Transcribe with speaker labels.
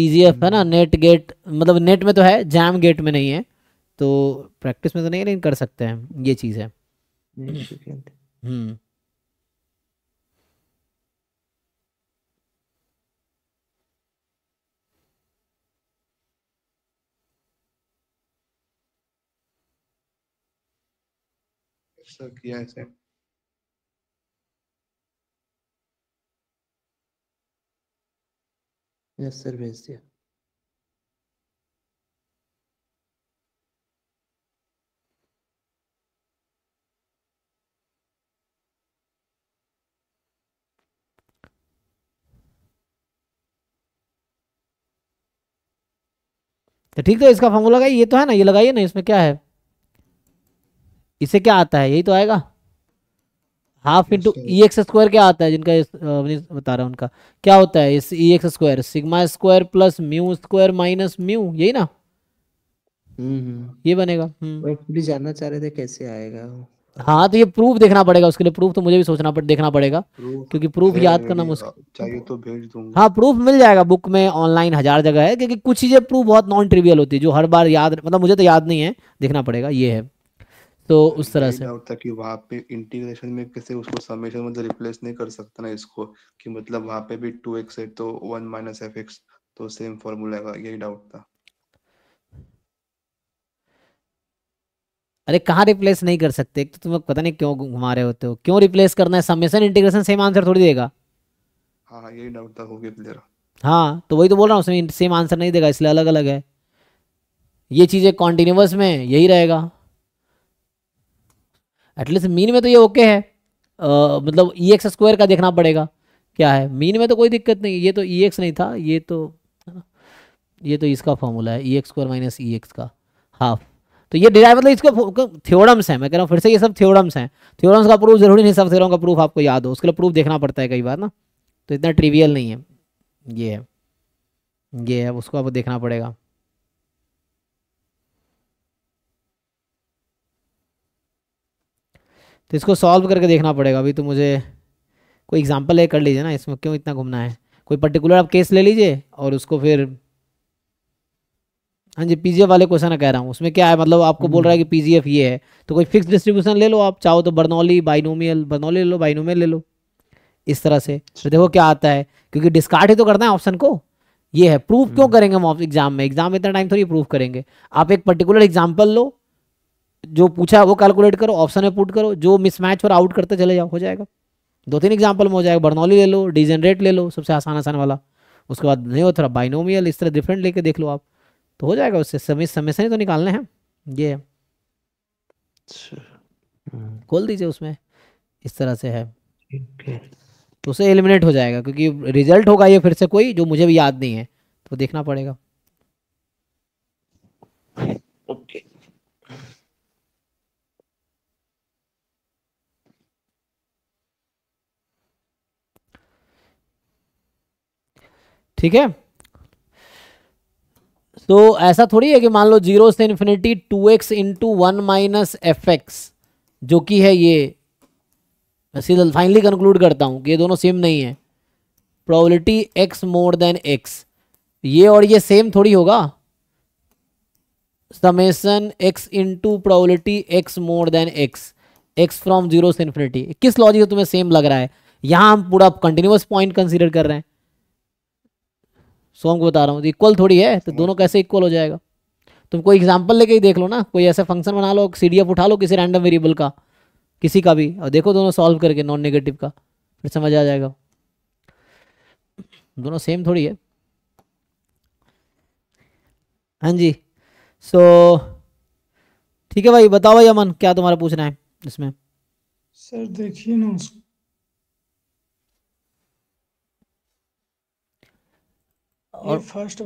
Speaker 1: PGF है ना net gate मतलब नेट में तो है जैम गेट में नहीं है तो प्रैक्टिस में तो नहीं लेकिन कर सकते हैं ये चीज़ है। हम्म।
Speaker 2: सर किया है
Speaker 3: यस सर भेज दिया
Speaker 1: तो ठीक तो इसका फॉर्मूला का ये तो है ना, ये लगाइए ना, इसमें क्या है? इसे क्या आता है? यही तो आएगा। Half into E X square क्या आता है जिनका बता रहा हूँ उनका। क्या होता है इस E X square sigma square plus mu square minus mu यही ना?
Speaker 3: हम्म
Speaker 1: ये बनेगा
Speaker 3: हम्म। एक्चुअली जानना चाह रहे थे कैसे आएगा
Speaker 1: हाँ तो ये प्रूफ देखना पड़ेगा उसके लिए प्रूफ तो मुझे भी सोचना पड़ देखना पड़ेगा क्योंकि प्रूफ याद करना मुश्किल
Speaker 2: चाहिए तो भेज दूँगा।
Speaker 1: हाँ प्रूफ मिल जाएगा बुक में ऑनलाइन हज़ार जगह है क्योंकि कुछ चीज़ें प्रूफ बहुत नॉन ट्रिवियल होती है जो हर बार याद मतलब मुझे तो याद नहीं है देखना पड़ेगा ये है। तो उस तरह से।
Speaker 2: होता कि वहाँ पे इंटीग्रेशन में कैसे उसको समेशन मतलब रिप्लेस नहीं कर सकता ना इसको कि मतलब वहाँ पे भी टू एक्स है तो वन माइनस एफ़ एक्स तो सेम फॉर्मूला का यही डाउट था।
Speaker 1: अरे कहाँ रिप्लेस नहीं कर सकते? तो तुम्हें पता नहीं क्यों घुमा रहे होते हो? क्यों रिप्लेस करना है? समेशन इंटीग्रेशन सेम आंसर थोड़ी देगा।
Speaker 2: हाँ हाँ यही डाउट था हो गया क्लियर
Speaker 1: हाँ तो वही तो बोल रहा हूँ उसमें सेम आंसर नहीं देगा इसलिए अलग अलग है। ये चीज़ें कॉन्टिन्यूस में यही रहेगा। एटलीस्ट मीन में तो ये ओके है। आ, मतलब ई एक्स स्क्वायर का देखना पड़ेगा क्या है? मीन में तो कोई दिक्कत नहीं ये तो ई एक्स नहीं था ये तो ये तो इसका फॉर्मूला है E X square minus E X का हाफ़ तो ये डिराइव मतलब इसका थ्योरम्स हैं मैं कह रहा हूँ फिर से ये सब थ्योरम्स हैं। थ्योरम्स का प्रूफ ज़रूरी नहीं सब थ्योरम का प्रूफ आपको याद हो उसके लिए प्रूफ देखना पड़ता है कई बार ना। तो इतना ट्रिवियल नहीं है ये है ये है उसको आपको देखना पड़ेगा। तो इसको सॉल्व करके देखना पड़ेगा। अभी तो मुझे कोई एग्जांपल है कर लीजिए ना इसमें क्यों इतना घूमना है? कोई पर्टिकुलर आप केस ले लीजिए और उसको फिर हाँ जी पीजीएफ वाले क्वेश्चन कह रहा हूँ। उसमें क्या है? मतलब आपको बोल रहा है कि पीजीएफ ये है। तो कोई फिक्स डिस्ट्रीब्यूशन ले लो आप चाहो तो बर्नौली बाइनोमियल बर्नौली ले लो बाइनोमियल ले लो। इस तरह से। तो देखो क्या आता है क्योंकि डिस्कार्ड ही तो करना है ऑप्शन को। ये है प्रूफ क्यों हम्म। करेंगे हम एग्ज़ाम में? एग्ज़ाम में इतना टाइम थोड़ी प्रूफ करेंगे। आप एक पर्टिकुलर एग्ज़ाम्पल लो जो पूछा वो कैलकुलेट करो ऑप्शन में पुट करो जो मिसमैच और आउट करते चले जाओ हो जाएगा। दो तीन एग्ज़ाम्पल में हो जाएगा बर्नौली ले लो डिजेनरेट ले लो सबसे आसान आसान वाला। उसके बाद नहीं हो थोड़ा बाइनोमियल इस तरह डिफरेंट लेके देख लो आप। तो हो जाएगा उससे समय समय से नहीं तो निकालने हैं। ये। खोल दीजिए उसमें इस तरह से है। तो उसे एलिमिनेट हो जाएगा क्योंकि रिज़ल्ट होगा ये फिर से कोई जो मुझे भी याद नहीं है तो देखना पड़ेगा। ठीक है? तो ऐसा थोड़ी है कि मान लो ज़ीरो से infinity two X into one minus F X जो कि है ये। सीधा फाइनली कंक्लूड करता हूँ कि ये दोनों सेम नहीं है। Probability X more than X ये और ये सेम थोड़ी होगा। Summation X into probability X more than X X from zero से इन्फिनिटी किस लॉजिक से तुम्हें सेम लग रहा है? यहाँ हम पूरा कंटिन्यूस पॉइंट कंसिडर कर रहे हैं। सोम को बता रहा हूँ। इक्वल थोड़ी है तो दोनों कैसे इक्वल हो जाएगा? तुम कोई एग्ज़ाम्पल लेके ही देख लो ना कोई ऐसा फ़ंक्शन बना लो सी डी एफ़ उठा लो किसी रैंडम वेरिएबल का किसी का भी और देखो दोनों सॉल्व करके नॉन नेगेटिव का फिर समझ आ जाएगा। दोनों सेम थोड़ी है। हाँ जी सो so, ठीक है भाई बताओ भाई अमन क्या तुम्हारा पूछना है इसमें?
Speaker 4: सर देखिए ना उसको और फ़र्स्ट